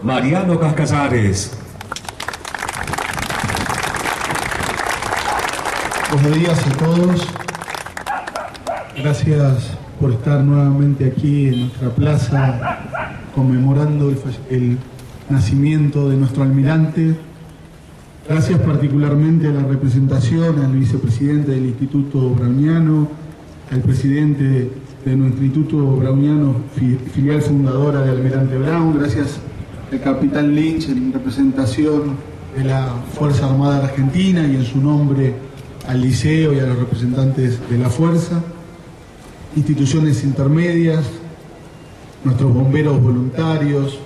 Mariano Cascasares. Buenos días a todos. Gracias por estar nuevamente aquí en nuestra plaza conmemorando el, el nacimiento de nuestro almirante. Gracias particularmente a la representación, al vicepresidente del Instituto Browniano, al presidente de nuestro Instituto Browniano, filial fundadora de Almirante Brown. Gracias al capitán Lynch en representación de la Fuerza Armada Argentina y en su nombre al liceo y a los representantes de la Fuerza, instituciones intermedias, nuestros bomberos voluntarios,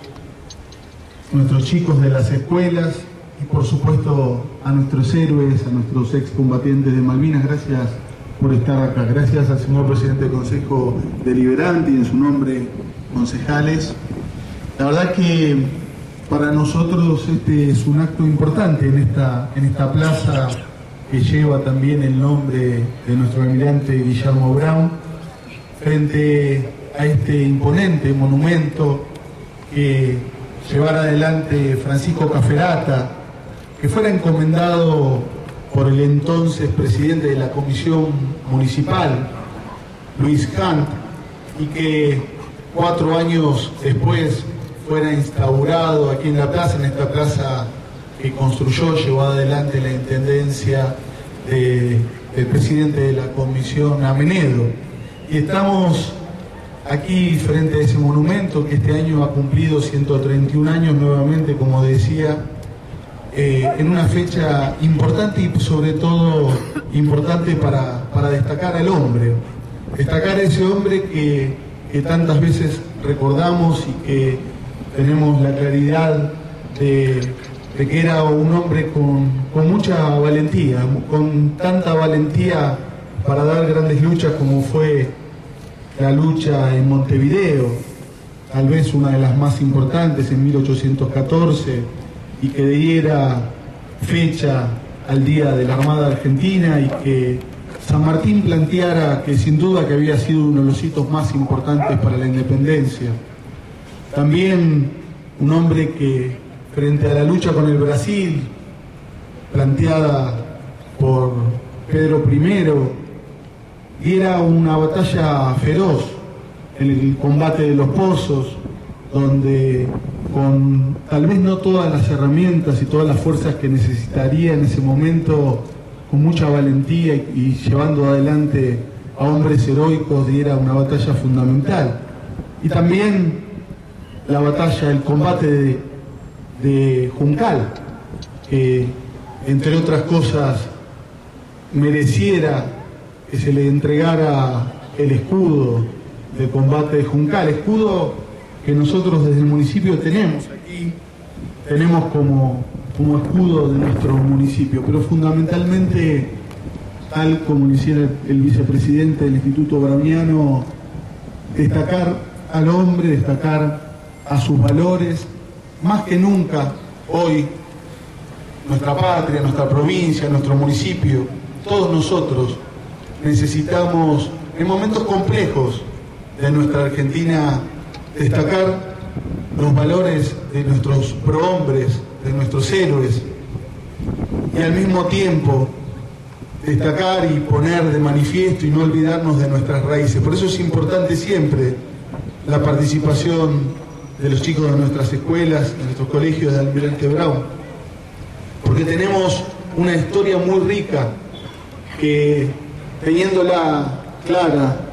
nuestros chicos de las escuelas y por supuesto a nuestros héroes, a nuestros excombatientes de Malvinas. Gracias por estar acá. Gracias al señor presidente del Consejo Deliberante y en su nombre concejales. La verdad que para nosotros este es un acto importante en esta, en esta plaza que lleva también el nombre de nuestro almirante Guillermo Brown, frente a este imponente monumento que llevara adelante Francisco Caferata, que fuera encomendado por el entonces presidente de la Comisión Municipal, Luis Hunt, y que cuatro años después fuera instaurado aquí en la plaza, en esta plaza que construyó, llevó adelante la intendencia del presidente de la comisión Amenedo. Y estamos aquí frente a ese monumento que este año ha cumplido 131 años nuevamente, como decía, eh, en una fecha importante y sobre todo importante para, destacar al hombre, destacar a ese hombre que, tantas veces recordamos y que tenemos la claridad de, que era un hombre con, con mucha valentía, con tanta valentía para dar grandes luchas como fue la lucha en Montevideo, tal vez una de las más importantes en 1814, y que diera fecha al Día de la Armada Argentina y que San Martín planteara que sin duda que había sido uno de los hitos más importantes para la independencia. También un hombre que frente a la lucha con el Brasil, planteada por Pedro I, era una batalla feroz en el combate de los pozos, donde con tal vez no todas las herramientas y todas las fuerzas que necesitaría en ese momento, con mucha valentía y, llevando adelante a hombres heroicos, era una batalla fundamental. Y también la batalla, el combate de, de Juncal, que entre otras cosas mereciera que se le entregara el escudo de combate de Juncal, escudo que nosotros desde el municipio tenemos aquí, tenemos como, como escudo de nuestro municipio, pero fundamentalmente, tal como lo hiciera el vicepresidente del Instituto Browniano, destacar al hombre, destacar a sus valores, más que nunca hoy nuestra patria, nuestra provincia, nuestro municipio, todos nosotros necesitamos en momentos complejos de nuestra Argentina destacar los valores de nuestros prohombres, de nuestros héroes, y al mismo tiempo destacar y poner de manifiesto y no olvidarnos de nuestras raíces. Por eso es importante siempre la participación de los chicos de nuestras escuelas, de nuestros colegios de Almirante Brown, porque tenemos una historia muy rica que teniéndola clara